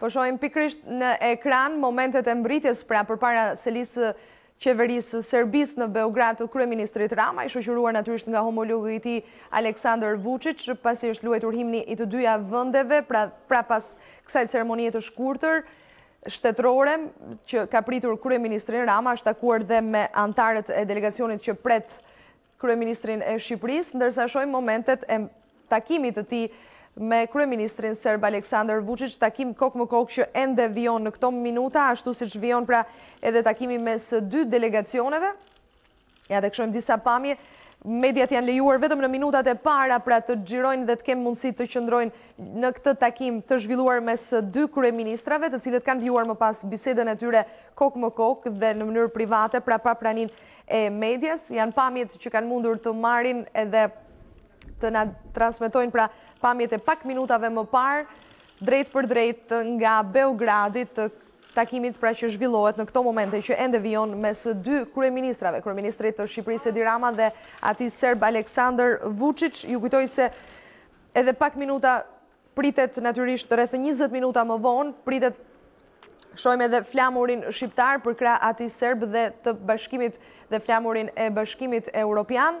Po shohim pikërisht në ekran momentet e mbërritjes pra përpara selisë së qeverisë së Serbisë në Beograd të Kryeministrit Rama, i shoqëruar natyrisht nga homologu i tij Aleksandër Vuçiç, pasi është luajtur himni i të dyja vendeve, pra, pra pas kësaj ceremonie të shkurtër, shtetërore që ka pritur kryeministrin Rama është takuar dhe me anëtarët e delegacionit që pret kryeministrin e Shqipërisë, ndërsa shohim momentet e takimit të tij me kryeministrin serb Aleksandar Vuçiç, takim kokë më kokë që ende vijon në këto minuta, ashtu siç vijon pra edhe takimi mes dy delegacioneve. Ja tek shohim disa pamje, mediat janë lejuar vetëm në minutat e para pra të xhirojnë dhe të kenë mundësi të qëndrojnë në këtë takim të zhvilluar mes dy kryeministrave, të cilët kanë vijuar më pas bisedën e tyre kokë më kokë dhe në mënyrë private, pra pa praninë e medias. Janë pamjet që kanë mundur të marrin edhe të na transmetojnë pra pamjet e pak minutave më parë drejtpërdrejt nga Beogradi të takimit pra që zhvillohet në këto momente që ende vijon mes dy kryeministrave, kryeministrit të Shqipërisë Edi Rama dhe atij serb Aleksandër Vuçiç. Ju kujtoj se edhe pak minuta pritet natyrisht rreth 20 minuta më vonë, pritet të shohim edhe flamurin shqiptar përkrah atij serb dhe të bashkimit dhe flamurin e Bashkimit Europian.